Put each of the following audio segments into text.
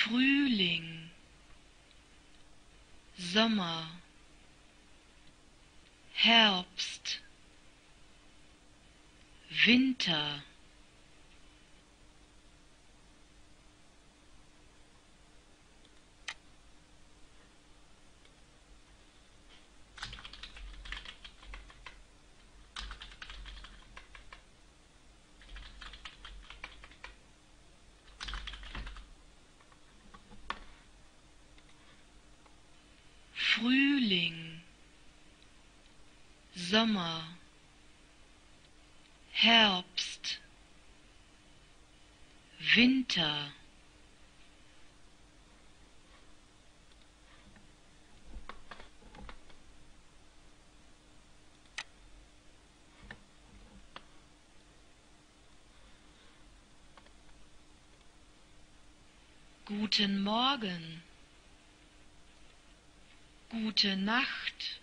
Frühling, Sommer, Herbst, Winter. Frühling, Sommer, Herbst, Winter. Guten Morgen. Gute Nacht.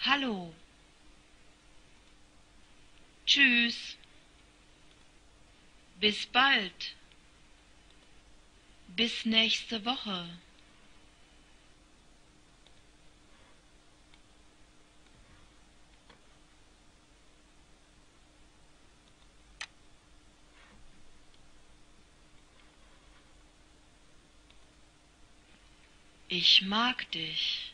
Hallo. Tschüss. Bis bald. Bis nächste Woche. Ich mag dich.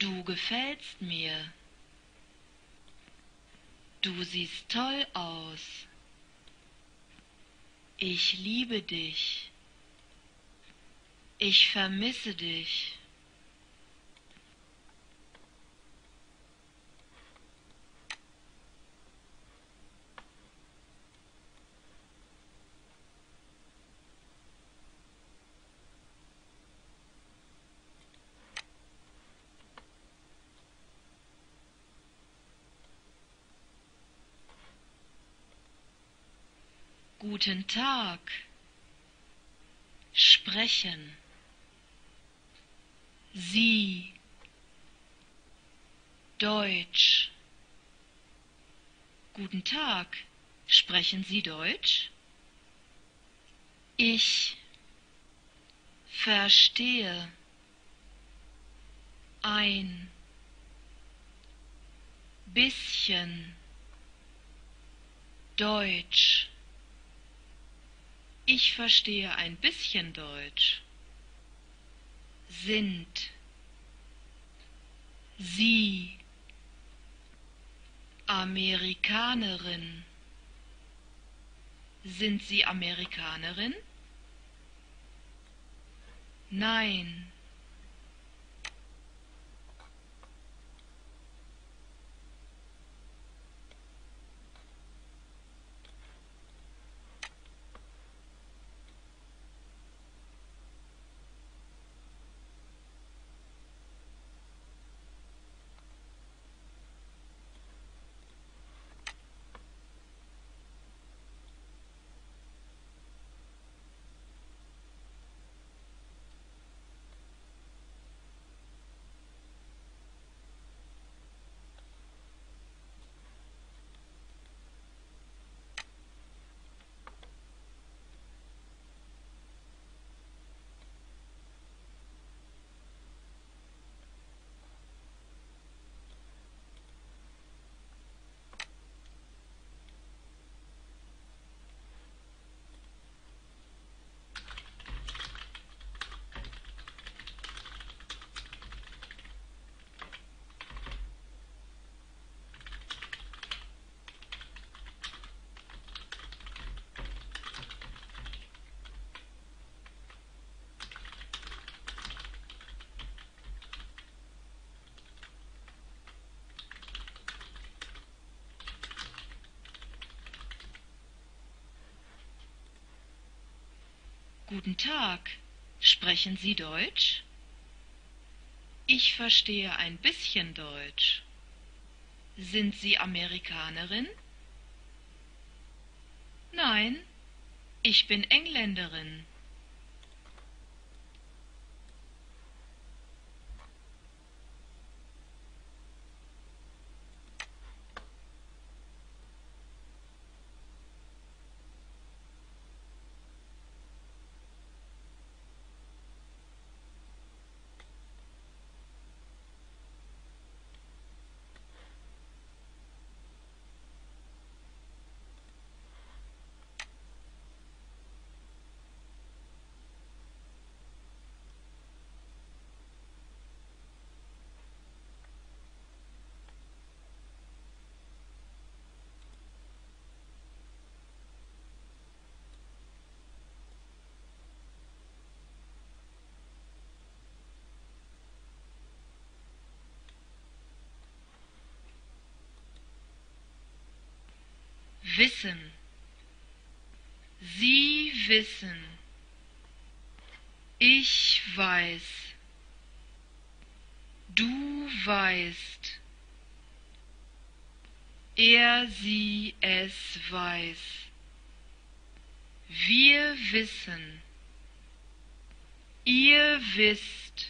Du gefällst mir. Du siehst toll aus. Ich liebe dich. Ich vermisse dich. Guten Tag. Sprechen. Sie. Deutsch. Guten Tag. Sprechen Sie Deutsch? Ich verstehe ein bisschen Deutsch. Ich verstehe ein bisschen Deutsch. Sind Sie Amerikanerin? Sind Sie Amerikanerin? Nein. Guten Tag. Sprechen Sie Deutsch? Ich verstehe ein bisschen Deutsch. Sind Sie Amerikanerin? Nein, ich bin Engländerin. Wissen. Sie wissen. Ich weiß. Du weißt. Er, sie, es weiß. Wir wissen. Ihr wisst.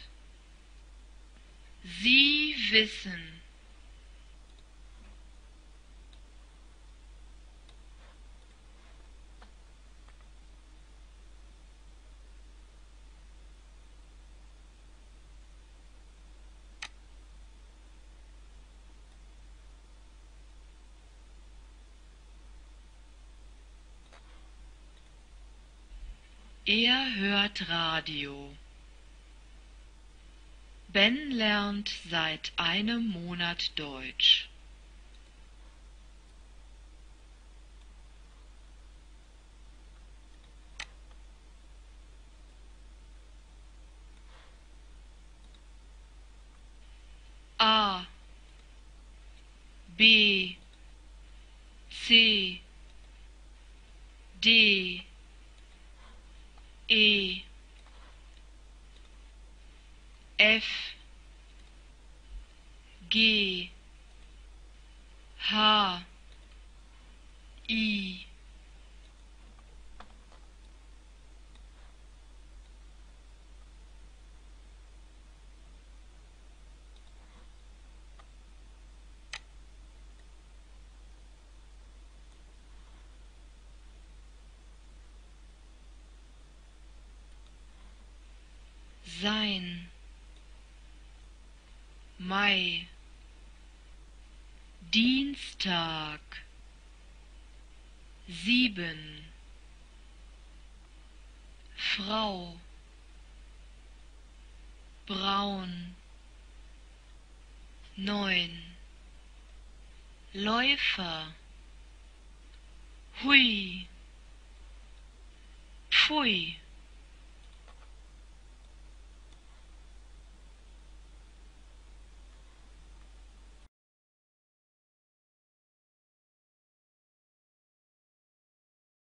Sie wissen. Er hört Radio. Ben lernt seit einem Monat Deutsch. A B C D E F G H I sein. Mai. Dienstag. Sieben. Frau. Braun. Neun. Läufer. Hui. Pfui